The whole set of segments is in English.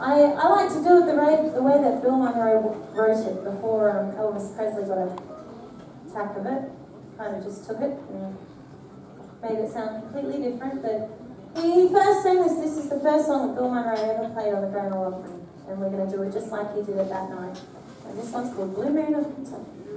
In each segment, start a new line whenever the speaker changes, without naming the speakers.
I, I like to do it the way, the way that Bill Monroe wrote it before Elvis Presley got a tack of it. Kind of just took it and made it sound completely different. But he first sang this, this is the first song that Bill Monroe ever played on the Grand Ole Opry. And we're going to do it just like he did it that night. And this one's called Blue Moon of Kentucky.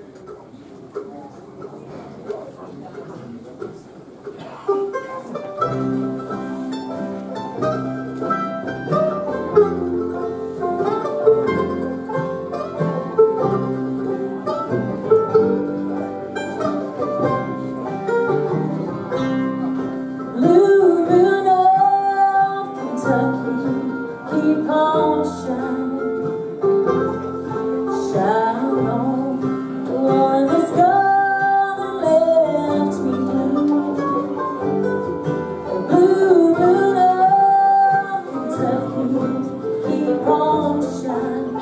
山